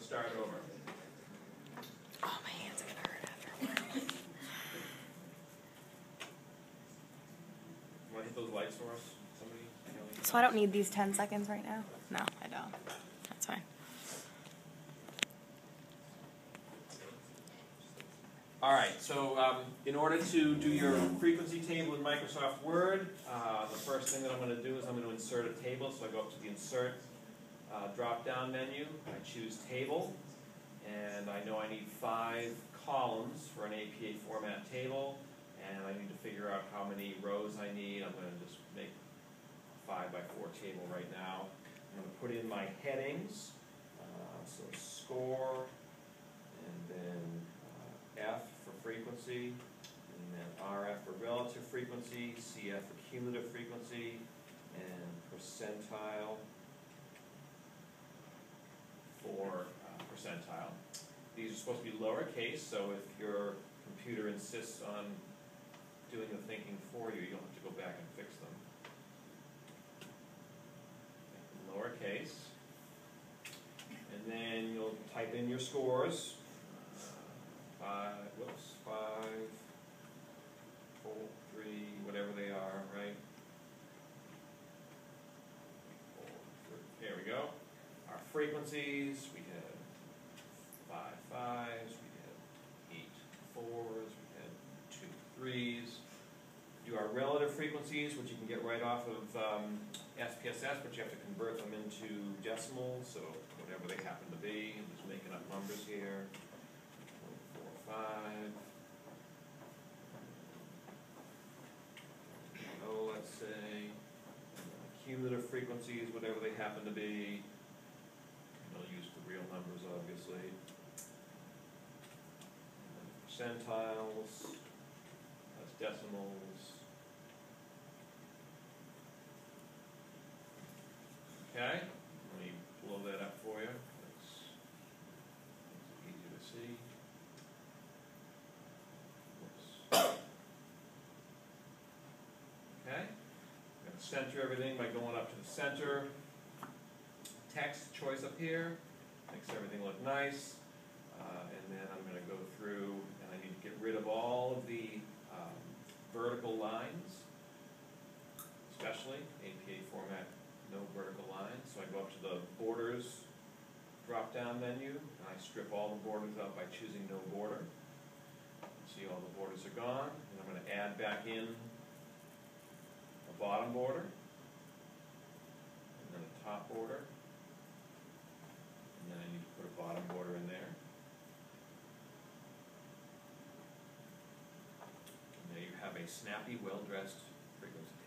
Let's start over. Oh, my hands are gonna hurt after a while. Want to hit those lights for us? Somebody? So I don't need these 10 seconds right now? No, I don't. That's fine. All right, so um, in order to do your frequency table in Microsoft Word, uh, the first thing that I'm going to do is I'm going to insert a table. So I go up to the Insert uh, drop-down menu. I choose Table, and I know I need five columns for an APA format table, and I need to figure out how many rows I need. I'm going to just make a five by four table right now. I'm going to put in my headings. Uh, so score, and then uh, F for frequency, and then RF for relative frequency, CF for cumulative frequency, and percentile for uh, percentile. These are supposed to be lowercase, so if your computer insists on doing the thinking for you, you don't have to go back and fix them. Lowercase. And then you'll type in your scores. Uh, Five, whoops, five, four, three, whatever they are, right? Four, three, There we go. Our frequencies, we relative frequencies, which you can get right off of um, SPSS, but you have to convert them into decimals, so whatever they happen to be. I'm just making up numbers here. Four, five. Oh, let's say cumulative frequencies, whatever they happen to be. I'll use the real numbers, obviously. And Percentiles, that's decimals. Okay, let me blow that up for you. That's, that's easy to see. Whoops. Okay, I'm gonna center everything by going up to the center. Text choice up here, makes everything look nice. Uh, and then I'm gonna go through and I need to get rid of all of the, um, vertical lines. Especially APA format, no vertical lines, so I go up to the borders drop-down menu, and I strip all the borders out by choosing no border. See all the borders are gone, and I'm gonna add back in bottom border, and then a top border, and then I need to put a bottom border in there. And there you have a snappy, well-dressed frequency.